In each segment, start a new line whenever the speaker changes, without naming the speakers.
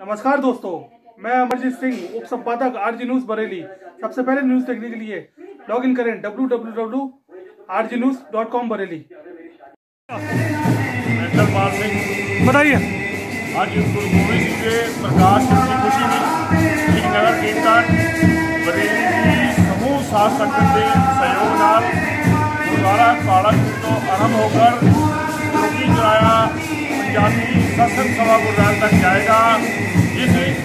नमस्कार दोस्तों मैं अमरजीत सिंह उप संपादक आरजी न्यूज़ बरेली। सबसे पहले न्यूज़ देखने के लिए लॉग इन करें W W W R G news dot
com Bareilly
बताइए।
आज गुरुद्वारा तो आरंभ होकर ਚਰਾਇਆ ਪੰਜਾਬੀ ਸਤਸੰਗ ਸਭਾ ਗੁਰਦੁਆਰਾ ਤੱਕ ਜਾਏਗਾ ਜਿਸ ਵਿੱਚ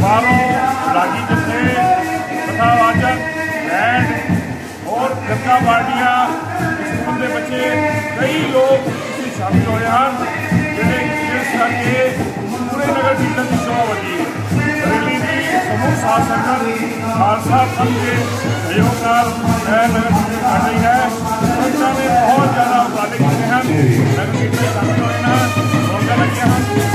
ਬਾਹਰੋਂ ਲਾਗੀ ਜਥੇ ਕਥਾਵਾਚਕ ਬੈਂਡ और गंगा पार्टियां स्कूल के बच्चे कई लोग इसमें शामिल होए हैं ਜਿਹੜੇ ਇਸ ਕਰਕੇ ਪੂਰੇ ਨਗਰ ਕੀਰਤਨ ਦੀ ਸ਼ੋਭਾ ਵਧੀ ਹੈ ਬਰੇਲੀ ਦੀ ਸਮੂਹ ਸਾਧ ਸੰਗਤ ਖਾਲਸਾ ਪੰਥ ਦੇ ਸਹਿਯੋਗ ਨਾਲ ਇਹ ਨਗਰ ਕੀਰਤਨ ਕਰ ਰਹੀ ਹੈ Thank you.